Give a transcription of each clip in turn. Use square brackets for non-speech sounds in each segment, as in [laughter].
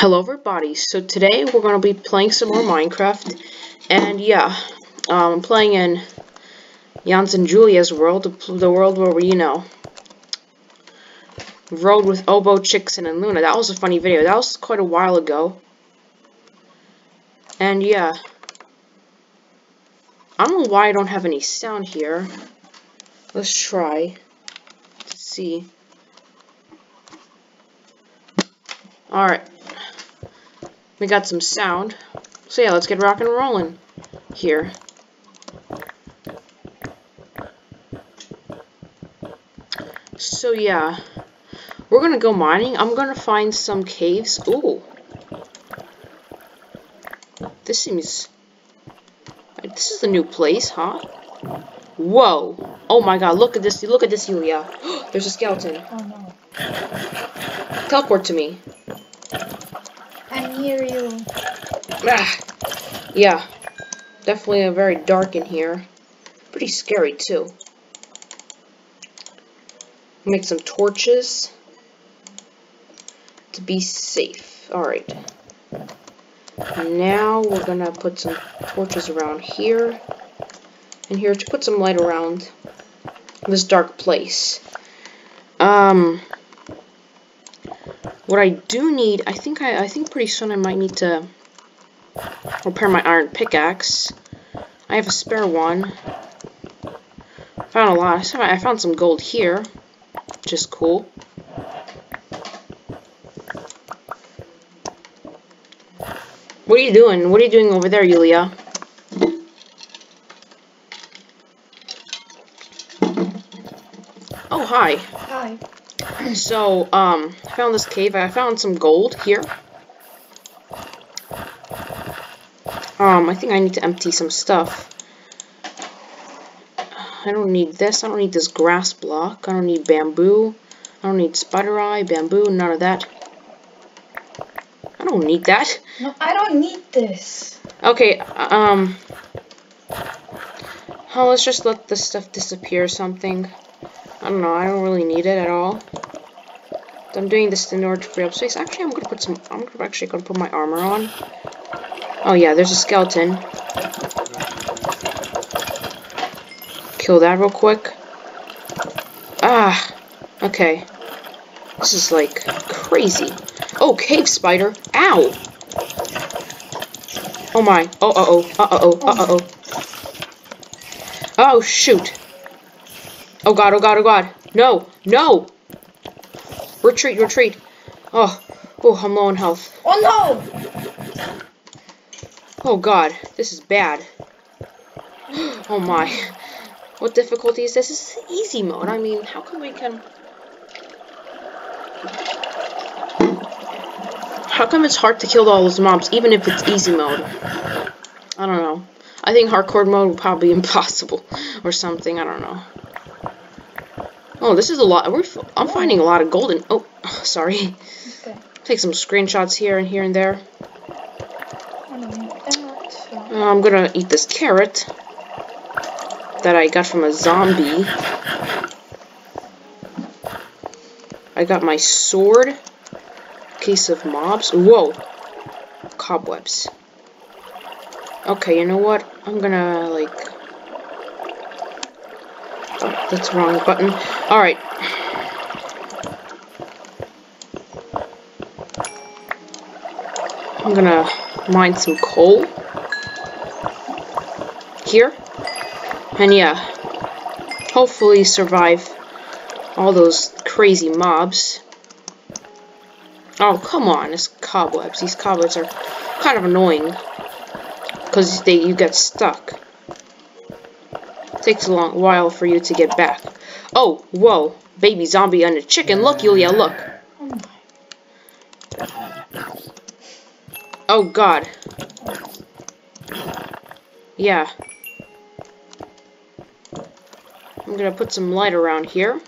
Hello everybody, so today we're going to be playing some more Minecraft, and yeah, um, I'm playing in Yan's and Julia's world, the world where we, you know, rode with Obo, Chickson, and Luna. That was a funny video, that was quite a while ago, and yeah, I don't know why I don't have any sound here, let's try, Let's see, alright. We got some sound. So yeah, let's get rock and rolling here. So yeah, we're gonna go mining. I'm gonna find some caves. Ooh. This seems... This is a new place, huh? Whoa. Oh my god, look at this. Look at this, Yulia. [gasps] There's a skeleton. Oh no. Teleport to me. I'm you. Ah, yeah, definitely a very dark in here. Pretty scary too. Make some torches to be safe. Alright. Now we're gonna put some torches around here and here to put some light around this dark place. Um, what I do need, I think I, I think pretty soon I might need to repair my iron pickaxe. I have a spare one. Found a lot. I found some gold here, which is cool. What are you doing? What are you doing over there, Yulia? Oh, hi. Hi. So, um, I found this cave. I found some gold here. Um, I think I need to empty some stuff. I don't need this. I don't need this grass block. I don't need bamboo. I don't need spider eye, bamboo, none of that. I don't need that. No, I don't need this. Okay, um... Oh, let's just let this stuff disappear or something. I don't know, I don't really need it at all. I'm doing this in order to free up space. Actually, I'm gonna put some. I'm actually gonna put my armor on. Oh yeah, there's a skeleton. Kill that real quick. Ah, okay. This is like crazy. Oh, cave spider. Ow. Oh my. Oh, uh oh. Uh oh. Uh oh. Oh shoot. Oh god. Oh god. Oh god. No. No. Retreat, retreat. Oh, oh, I'm low on health. Oh no! Oh god, this is bad. [gasps] Oh my. What difficulty is this? This is easy mode. I mean, how come we can... How come it's hard to kill all those mobs, even if it's easy mode? I don't know. I think hardcore mode would probably be [laughs] impossible, or something, I don't know. Oh, this is a lot. We're, I'm finding a lot of golden. Oh, [sighs] sorry. Okay. Take some screenshots here and here and there. I don't need that. So. Uh, I'm gonna eat this carrot that I got from a zombie. I got my sword. Case of mobs. Whoa. Cobwebs. Okay, you know what? I'm gonna, like... That's wrong button. Alright. I'm gonna mine some coal. Here. And yeah. Hopefully survive all those crazy mobs. Oh, come on, it's cobwebs. These cobwebs are kind of annoying. Because they you get stuck. Takes a long while for you to get back. Oh, whoa. Baby zombie and a chicken. Look, Yulia, look. Oh, God. Yeah. I'm gonna put some light around here.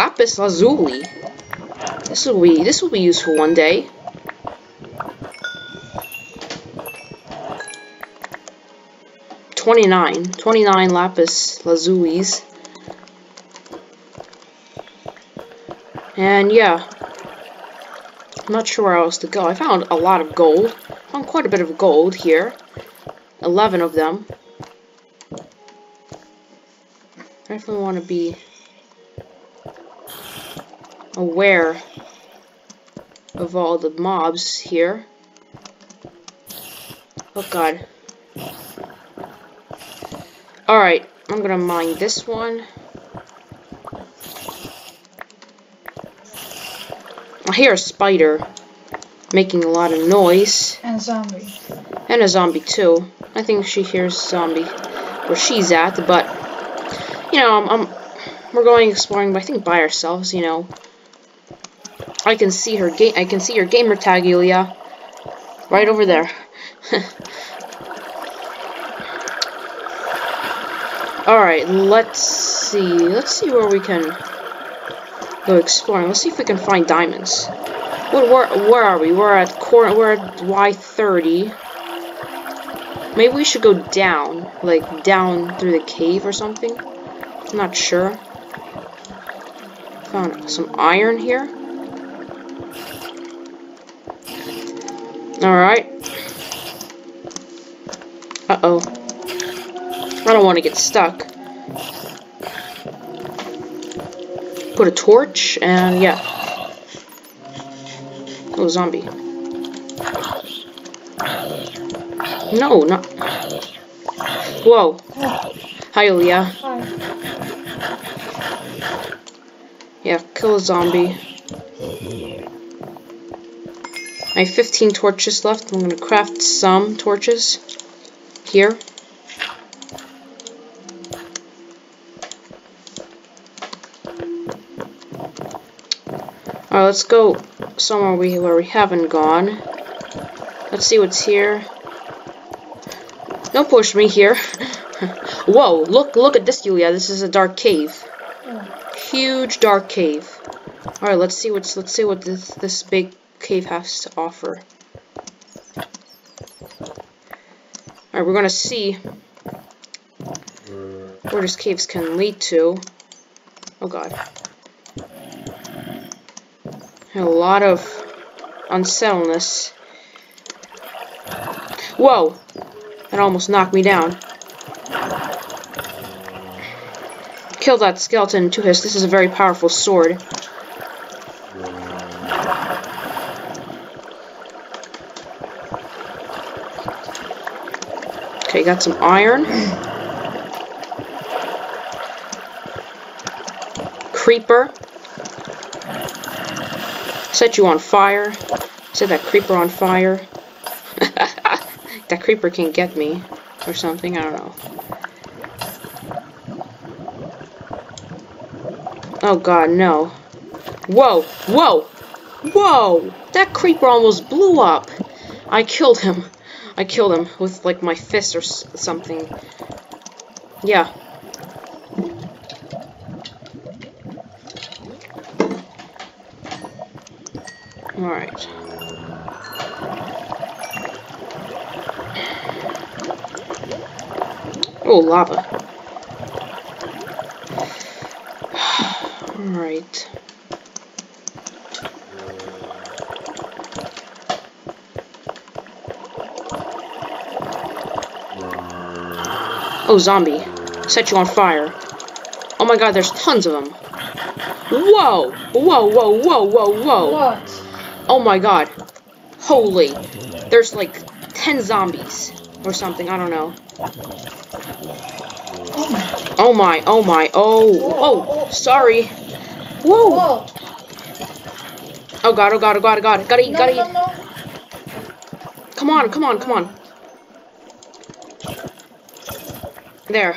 lapis lazuli. This will be this will be useful one day. Twenty-nine. Twenty-nine lapis lazulis. And yeah. I'm not sure where else to go. I found a lot of gold. found quite a bit of gold here. Eleven of them. I definitely want to be aware of all the mobs here. Oh god. Alright, I'm gonna mine this one. I hear a spider making a lot of noise. And zombie. And a zombie too. I think she hears zombie where she's at, but you know, I'm, I'm we're going exploring, but I think by ourselves, you know. I can see her game. I can see your gamer tag, Ilya. Right over there. [laughs] Alright, let's see. Let's see where we can go exploring. Let's see if we can find diamonds. Where, where, where are we? We're at core. We're at Y30. Maybe we should go down, like down through the cave or something. I'm not sure. Found some iron here. Alright. Uh-oh. I don't want to get stuck. Put a torch, and yeah. Oh, zombie. No, not... Whoa. Hi, Leah. Hi. Yeah, kill a zombie. I have 15 torches left. I'm gonna craft some torches here. Alright, let's go somewhere we where we haven't gone. Let's see what's here. Don't push me here. [laughs] Whoa, look look at this, Yulia. This is a dark cave. Oh. Huge dark cave. Alright, let's see what's let's see what this this big cave has to offer. Alright, we're gonna see where these caves can lead to. Oh god. A lot of unsettledness. Whoa! That almost knocked me down. Kill that skeleton to his. This is a very powerful sword. Okay, got some iron. Creeper. Set you on fire. Set that creeper on fire. [laughs] that creeper can get me. Or something, I don't know. Oh god, no. Whoa! Whoa! Whoa! That creeper almost blew up! I killed him. I killed him with, like, my fist or something. Yeah. Alright. Oh, lava. [sighs] Alright. Oh, zombie. Set you on fire. Oh my god, there's tons of them. Whoa! Whoa, whoa, whoa, whoa, whoa. What? Oh my god. Holy. There's like 10 zombies. Or something, I don't know. Oh my. Oh my, oh oh. Oh, sorry. Whoa. Whoa. Oh god, oh god, oh god, oh god. Gotta eat, No, gotta no, eat. no. Come on, come on, come on. There.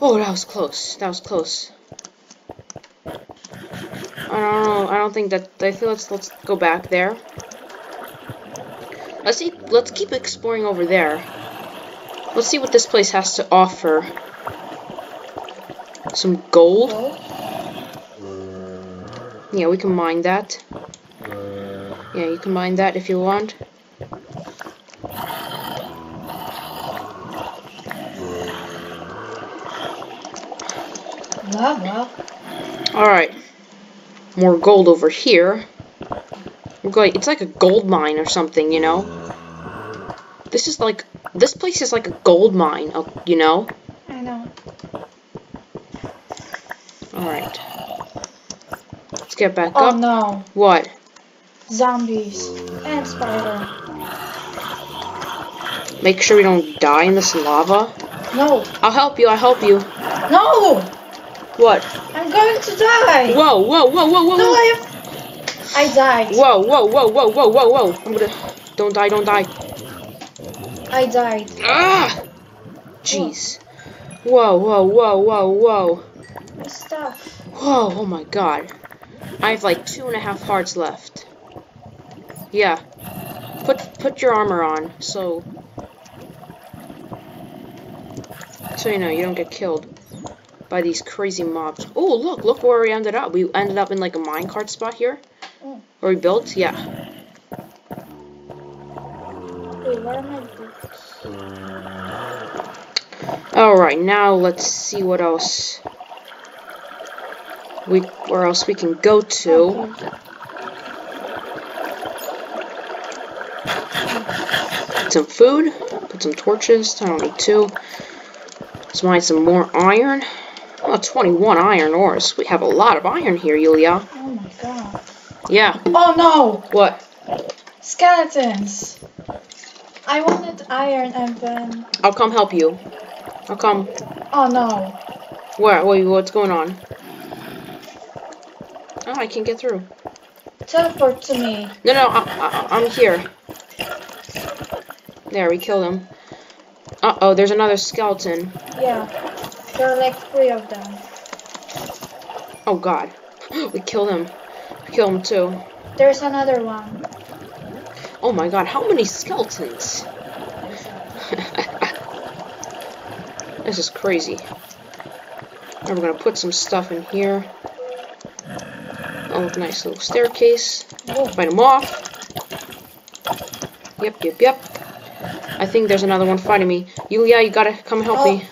Oh, that was close. That was close. I don't know. I don't think that. I feel let's let's go back there. Let's see. Let's keep exploring over there. Let's see what this place has to offer. Some. Gold? Yeah, we can mine that. Yeah, you can mine that if you want. Lava? Alright. More gold over here. We're going, it's like a gold mine or something, you know? This is like, this place is like a gold mine, uh, you know? I know. Alright. Let's get back Oh up. Oh no. What? Zombies. And spider. Make sure we don't die in this lava. No. I'll help you, I'll help you. No! What? I'm going to die! Whoa, whoa, whoa, whoa, whoa, No, whoa. I have... I died. Whoa, whoa, whoa, whoa, whoa, whoa, whoa. I'm gonna. Don't die, don't die. I died. Ah! Jeez. Whoa, whoa, whoa, whoa, whoa. My stuff. Whoa, oh my god. I have like two and a half hearts left. Yeah. Put put your armor on, so so you know you don't get killed by these crazy mobs. Oh look, look where we ended up. We ended up in like a minecart spot here. Oh. Where we built, yeah. Wait, what are my books? Alright, now let's see what else we where else we can go to. Okay. some food, put some torches, I don't need two. Let's mine some more iron. Oh, 21 iron ores. We have a lot of iron here, Yulia. Oh my god. Yeah. Oh no! What? Skeletons! I wanted iron and then... I'll come help you. I'll come. Oh no. Where? Wait, what's going on? Oh, I can't get through. Teleport to me. No, no, I, I, I'm here. There, we killed him. Uh-oh, there's another skeleton. Yeah. There are like three of them. Oh, God. [gasps] We killed him. We killed him, too. There's another one. Oh, my God, how many skeletons? [laughs] this is crazy. Now we're gonna put some stuff in here. Oh, nice little staircase. Fight them off. Yep, yep, yep. I think there's another one fighting me. You, yeah, you gotta come help Oh. me.